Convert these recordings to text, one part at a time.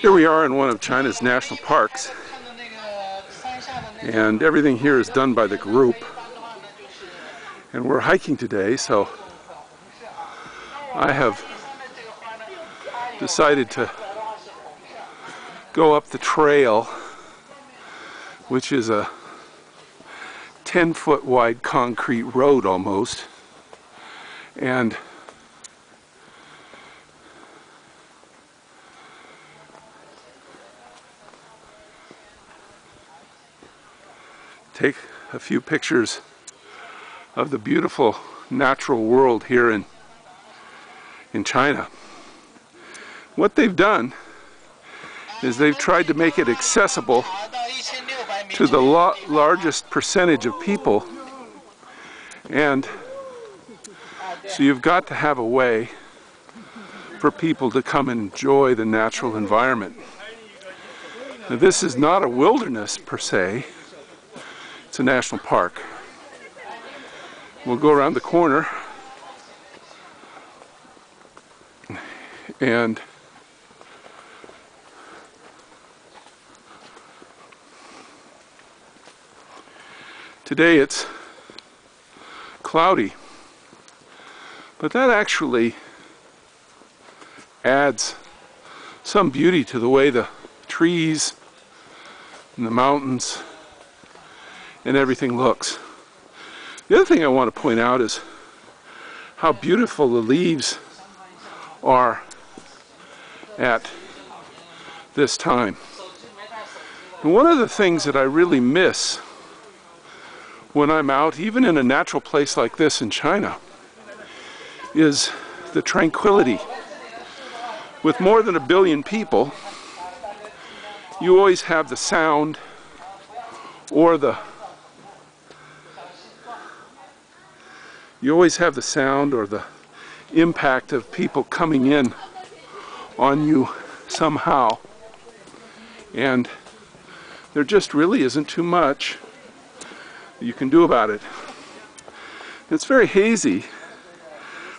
Here we are in one of China's national parks, and everything here is done by the group. And we're hiking today, so I have decided to go up the trail, which is a 10 foot wide concrete road almost. And take a few pictures of the beautiful natural world here in in China. What they've done is they've tried to make it accessible to the largest percentage of people and so you've got to have a way for people to come and enjoy the natural environment. Now, this is not a wilderness per se, it's a national park. We'll go around the corner and today it's cloudy but that actually adds some beauty to the way the trees and the mountains and everything looks. The other thing I want to point out is how beautiful the leaves are at this time. And one of the things that I really miss when I'm out, even in a natural place like this in China, is the tranquility. With more than a billion people, you always have the sound or the you always have the sound or the impact of people coming in on you somehow. And there just really isn't too much you can do about it. It's very hazy,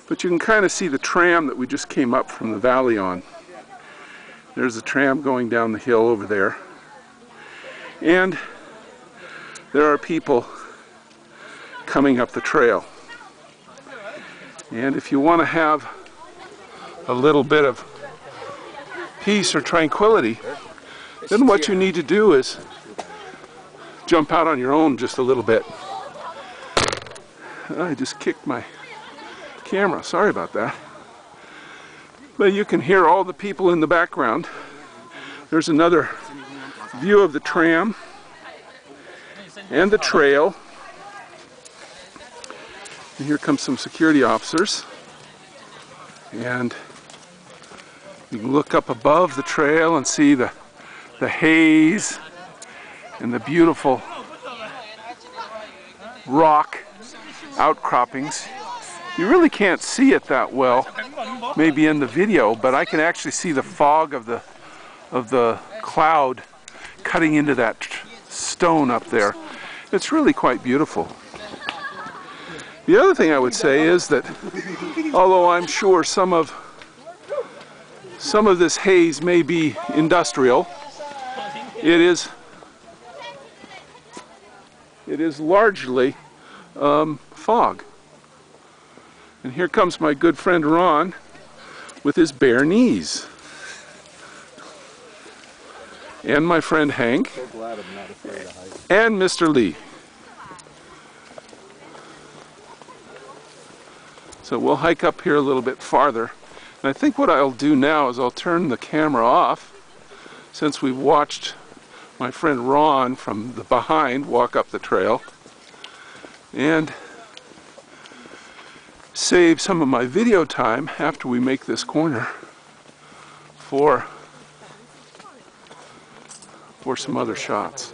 but you can kind of see the tram that we just came up from the valley on. There's a tram going down the hill over there. And there are people coming up the trail. And if you want to have a little bit of peace or tranquility, then what you need to do is jump out on your own just a little bit. I just kicked my camera, sorry about that. But you can hear all the people in the background. There's another view of the tram and the trail. And here come some security officers. And you can look up above the trail and see the, the haze and the beautiful rock outcroppings. You really can't see it that well, maybe in the video, but I can actually see the fog of the of the cloud cutting into that stone up there. It's really quite beautiful. The other thing I would say is that although I'm sure some of some of this haze may be industrial, it is it is largely um, fog. And here comes my good friend Ron with his bare knees. And my friend Hank. So and Mr. Lee. So we'll hike up here a little bit farther. And I think what I'll do now is I'll turn the camera off since we've watched my friend Ron from the behind walk up the trail and save some of my video time after we make this corner for for some other shots.